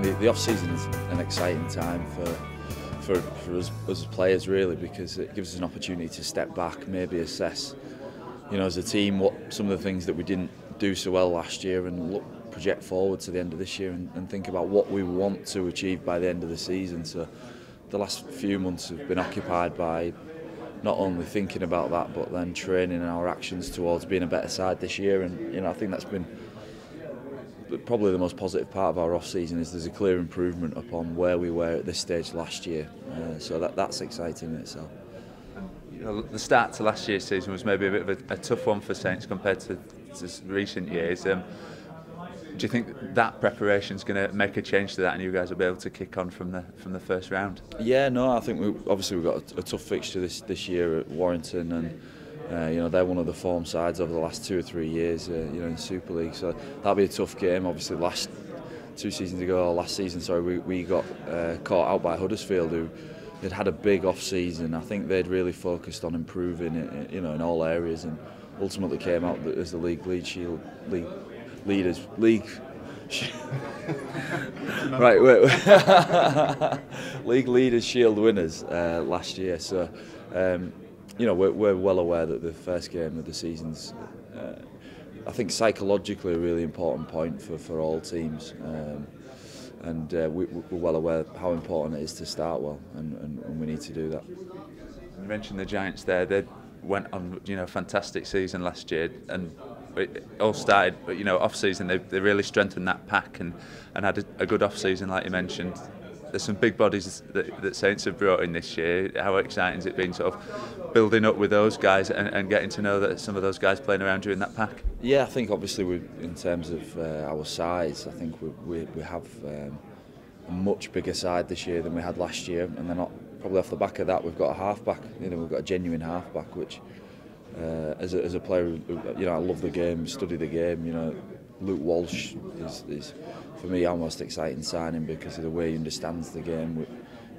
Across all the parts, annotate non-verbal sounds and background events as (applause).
think the, the off season is an exciting time for for, for us, us as players really because it gives us an opportunity to step back, maybe assess, you know, as a team what some of the things that we didn't do so well last year and look project forward to the end of this year and, and think about what we want to achieve by the end of the season. So the last few months have been occupied by not only thinking about that but then training our actions towards being a better side this year and you know I think that's been probably the most positive part of our off season is there's a clear improvement upon where we were at this stage last year. Uh, so that that's exciting in itself. You know, the start to last year's season was maybe a bit of a, a tough one for Saints compared to, to recent years. Um, do you think that preparation is going to make a change to that, and you guys will be able to kick on from the from the first round? Yeah, no, I think we obviously we've got a, a tough fixture this this year at Warrington, and uh, you know they're one of the form sides over the last two or three years, uh, you know, in Super League. So that'll be a tough game. Obviously, last two seasons ago, or last season, sorry, we we got uh, caught out by Huddersfield, who had had a big off season. I think they'd really focused on improving, it, you know, in all areas, and ultimately came out as the league lead shield league leaders league (laughs) right wait, (laughs) league leaders shield winners uh, last year so um, you know we're, we're well aware that the first game of the season's uh, I think psychologically a really important point for, for all teams um, and uh, we, we're well aware how important it is to start well and, and, and we need to do that. You mentioned the Giants there they went on you know fantastic season last year and it all started, you know, off season. They, they really strengthened that pack and, and had a, a good off season, like you mentioned. There's some big bodies that, that Saints have brought in this year. How exciting has it been, sort of building up with those guys and, and getting to know that some of those guys playing around you in that pack? Yeah, I think obviously we, in terms of uh, our size, I think we, we, we have um, a much bigger side this year than we had last year, and they're not probably off the back of that. We've got a halfback, you know, we've got a genuine halfback, which uh, as, a, as a player, you know, I love the game, study the game. You know, Luke Walsh is, is for me almost exciting signing because of the way he understands the game with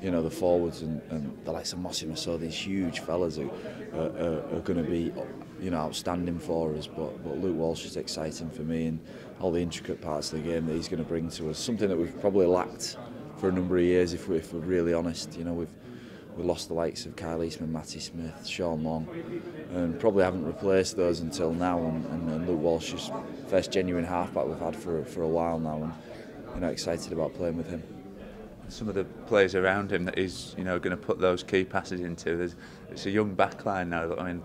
you know the forwards and, and the likes of Mossima so these huge fellas are, are, are going to be you know outstanding for us. But but Luke Walsh is exciting for me and all the intricate parts of the game that he's going to bring to us. Something that we've probably lacked for a number of years if, we, if we're really honest you know we've we lost the likes of Kyle Eastmond, Matty Smith, Sean Long, and probably haven't replaced those until now. And, and, and Luke Walsh is first genuine halfback we've had for for a while now, and you know excited about playing with him. Some of the players around him that he's you know going to put those key passes into. There's, it's a young backline now. I mean,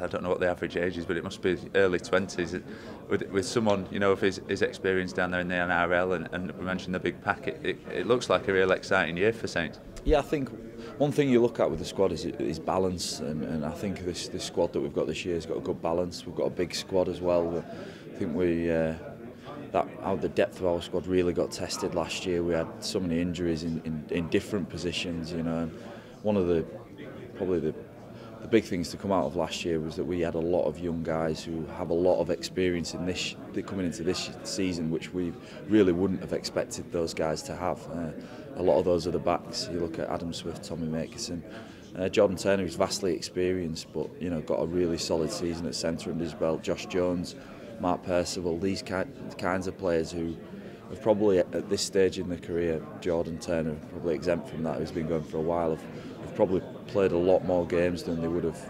I don't know what the average age is, but it must be early 20s. With, with someone, you know, of his, his experience down there in the NRL and, and we mentioned the big pack, it, it, it looks like a real exciting year for Saints. Yeah, I think one thing you look at with the squad is, is balance, and, and I think this, this squad that we've got this year has got a good balance. We've got a big squad as well. I think we uh, that how the depth of our squad really got tested last year. We had so many injuries in, in, in different positions, you know. And one of the probably the the big things to come out of last year was that we had a lot of young guys who have a lot of experience in this coming into this season, which we really wouldn't have expected those guys to have. Uh, a lot of those are the backs. You look at Adam Swift, Tommy Makinson, uh, Jordan Turner, who's vastly experienced, but you know got a really solid season at centre under his belt. Josh Jones, Mark Percival, these kinds of players who have probably at this stage in their career, Jordan Turner probably exempt from that, who's been going for a while, have, have probably played a lot more games than they would have,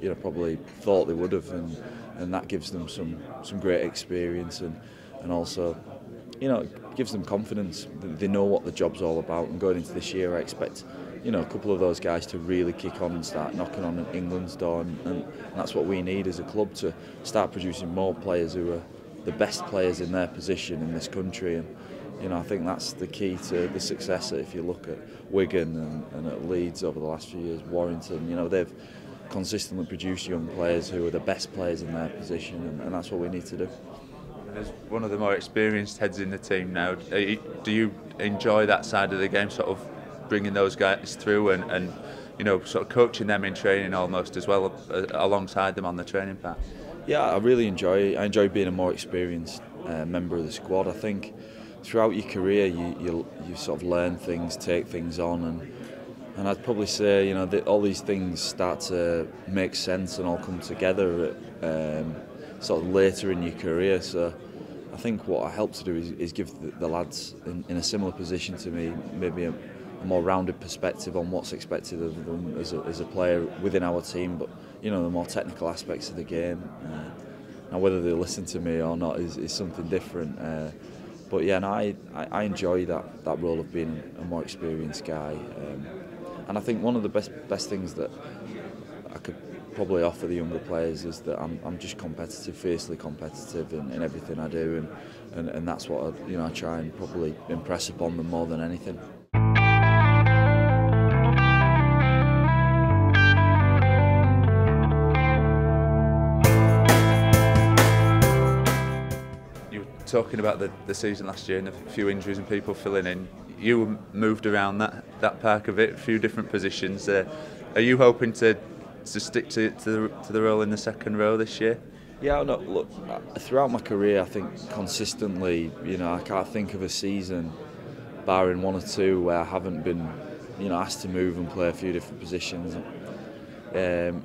you know, probably thought they would have, and and that gives them some some great experience and and also, you know, it gives them confidence. They know what the job's all about, and going into this year, I expect. You know, a couple of those guys to really kick on and start knocking on England's door, and, and that's what we need as a club to start producing more players who are the best players in their position in this country. And you know, I think that's the key to the success. If you look at Wigan and, and at Leeds over the last few years, Warrington, you know, they've consistently produced young players who are the best players in their position, and, and that's what we need to do. As one of the more experienced heads in the team now, do you enjoy that side of the game, sort of bringing those guys through and, and you know, sort of coaching them in training almost as well uh, alongside them on the training path? Yeah, I really enjoy. I enjoy being a more experienced uh, member of the squad. I think throughout your career, you, you you sort of learn things, take things on, and and I'd probably say you know that all these things start to make sense and all come together at, um, sort of later in your career. So I think what I help to do is, is give the, the lads in, in, a similar position to me maybe a, a, more rounded perspective on what's expected of them as a, as a player within our team, but you know the more technical aspects of the game. Uh, now whether they listen to me or not is, is something different. Uh, but yeah, and I, I, enjoy that, that role of being a more experienced guy. Um, and I think one of the best best things that I could probably offer the younger players is that I'm, I'm just competitive, fiercely competitive in, in everything I do, and, and, and that's what I, you know I try and probably impress upon them more than anything. You were talking about the, the season last year and a few injuries and people filling in. You moved around that, that park a bit, a few different positions. Uh, are you hoping to to stick to, to, the, to the role in the second row this year? Yeah, no, look, throughout my career, I think consistently, you know, I can't think of a season, barring one or two, where I haven't been, you know, asked to move and play a few different positions. Um,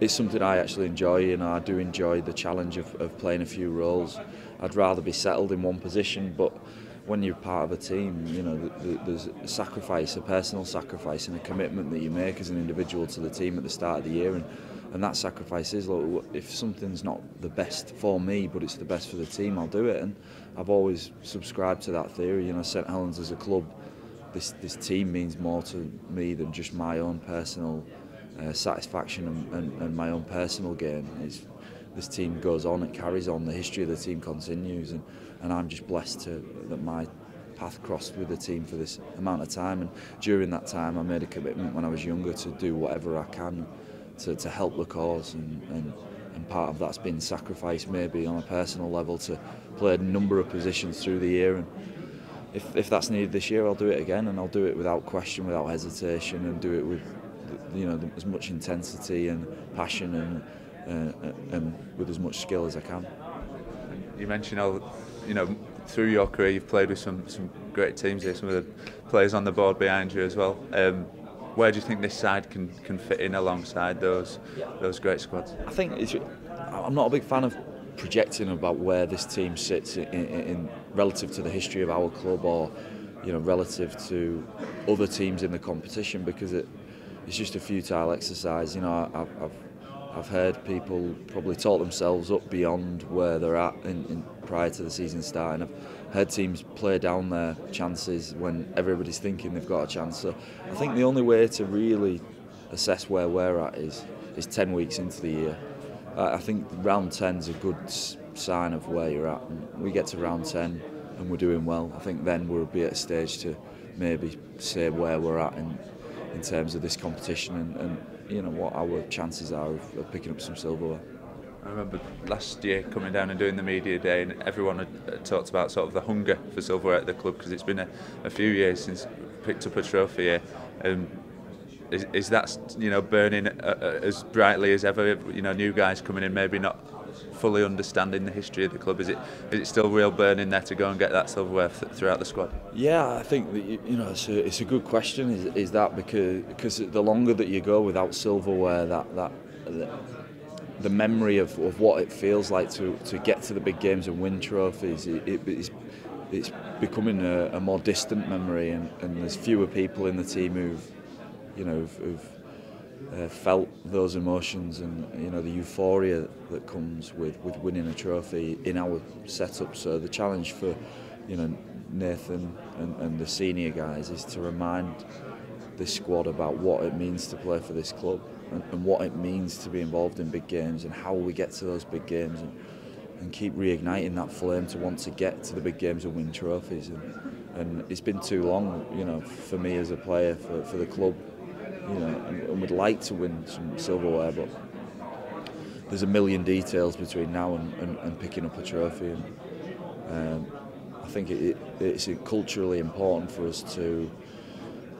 it's something I actually enjoy, you know, I do enjoy the challenge of, of playing a few roles. I'd rather be settled in one position, but when you're part of a team, you know, there's a sacrifice, a personal sacrifice, and a commitment that you make as an individual to the team at the start of the year, and and that sacrifice is look, if something's not the best for me, but it's the best for the team, I'll do it. And I've always subscribed to that theory. You know, St Helens as a club, this this team means more to me than just my own personal uh, satisfaction and, and, and my own personal gain. It's, this team goes on, it carries on, the history of the team continues, and, and I'm just blessed to, that my path crossed with the team for this amount of time. And during that time, I made a commitment when I was younger to do whatever I can to, to help the cause, and, and, and part of that's been sacrifice, maybe on a personal level, to play a number of positions through the year. And if, if that's needed this year, I'll do it again, and I'll do it without question, without hesitation, and do it with you know as much intensity and passion and and with as much skill as I can. You mentioned all, you know, through your career you've played with some some great teams here, some of the players on the board behind you as well. Um, where do you think this side can, can fit in alongside those those great squads? I think I'm not a big fan of projecting about where this team sits in, in, in, relative to the history of our club or you know relative to other teams in the competition because it, it's just a futile exercise. You know, I've, I've I've heard people probably talk themselves up beyond where they're at in, in, prior to the season starting. I've heard teams play down their chances when everybody's thinking they've got a chance. So I think the only way to really assess where we're at is is 10 weeks into the year. I think round 10 is a good sign of where you're at. And we get to round 10 and we're doing well. I think then we'll be at a stage to maybe say where we're at in, in terms of this competition and, and you know what our chances are of, of picking up some silverware. I remember last year coming down and doing the media day, and everyone had talked about sort of the hunger for silverware at the club because it's been a, a few years since picked up a trophy here. Um, is, is that you know burning uh, uh, as brightly as ever? You know, new guys coming in, maybe not fully understanding the history of the club? Is it is it still real burning there to go and get that silverware th- throughout the squad? Yeah, I think that, you know it's a, it's a good question. Is, is that because because the longer that you go without silverware, that that. the memory of, of what it feels like to, to get to the big games and win trophies it, it, it's, it's becoming a, a more distant memory and, and there's fewer people in the team who've you know who've, who've uh, felt those emotions and you know the euphoria that comes with, with winning a trophy in our setup. So the challenge for you know Nathan and, and the senior guys is to remind this squad about what it means to play for this club and, and what it means to be involved in big games and how we get to those big games and, and keep reigniting that flame to want to get to the big games and win trophies. And, and it's been too long, you know, for me as a player, for, for the club you know, and, and would like to win some silverware, but there's a million details between now and, and, and picking up a trophy. And um, I think it, it, it's culturally important for us to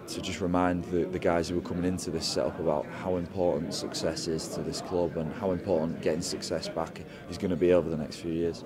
to just remind the, the guys who are coming into this setup about how important success is to this club and how important getting success back is going to be over the next few years.